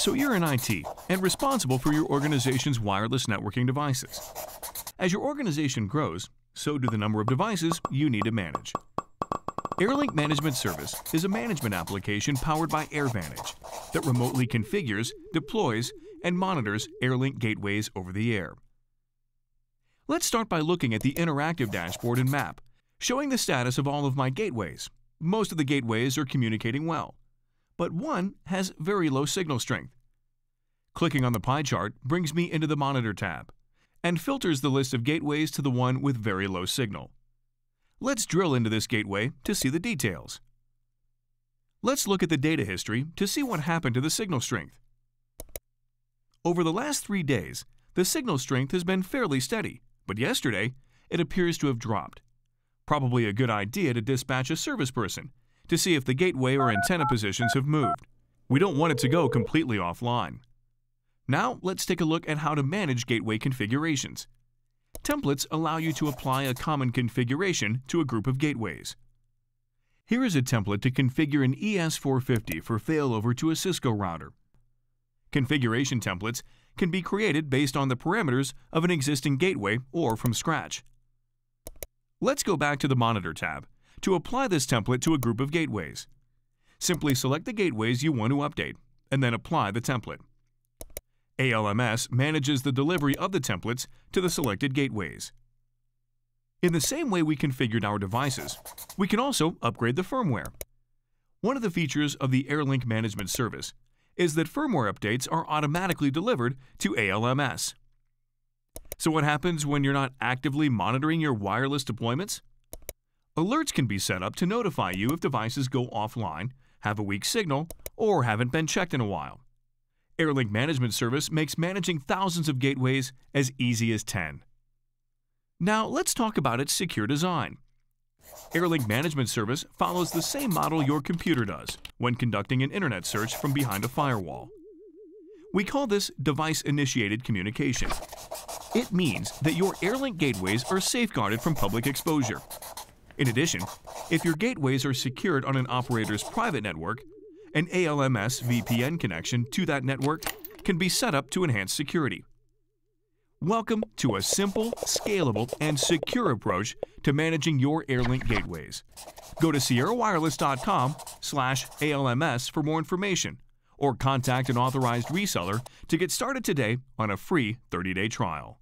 So you're in IT and responsible for your organization's wireless networking devices. As your organization grows, so do the number of devices you need to manage. AirLink Management Service is a management application powered by AirVantage that remotely configures, deploys, and monitors AirLink gateways over the air. Let's start by looking at the interactive dashboard and map, showing the status of all of my gateways. Most of the gateways are communicating well, but one has very low signal strength. Clicking on the pie chart brings me into the Monitor tab and filters the list of gateways to the one with very low signal. Let's drill into this gateway to see the details. Let's look at the data history to see what happened to the signal strength. Over the last three days, the signal strength has been fairly steady, but yesterday it appears to have dropped. Probably a good idea to dispatch a service person to see if the gateway or antenna positions have moved. We don't want it to go completely offline. Now let's take a look at how to manage gateway configurations. Templates allow you to apply a common configuration to a group of gateways. Here is a template to configure an ES450 for failover to a Cisco router. Configuration templates can be created based on the parameters of an existing gateway or from scratch. Let's go back to the Monitor tab to apply this template to a group of gateways. Simply select the gateways you want to update, and then apply the template. ALMS manages the delivery of the templates to the selected gateways. In the same way we configured our devices, we can also upgrade the firmware. One of the features of the AirLink Management Service is that firmware updates are automatically delivered to ALMS. So what happens when you're not actively monitoring your wireless deployments? Alerts can be set up to notify you if devices go offline, have a weak signal, or haven't been checked in a while. AirLink Management Service makes managing thousands of gateways as easy as 10. Now let's talk about its secure design. AirLink Management Service follows the same model your computer does when conducting an internet search from behind a firewall. We call this device-initiated communication. It means that your AirLink gateways are safeguarded from public exposure. In addition, if your gateways are secured on an operator's private network, an ALMS VPN connection to that network can be set up to enhance security. Welcome to a simple, scalable, and secure approach to managing your AirLink gateways. Go to sierrawireless.com slash ALMS for more information or contact an authorized reseller to get started today on a free 30-day trial.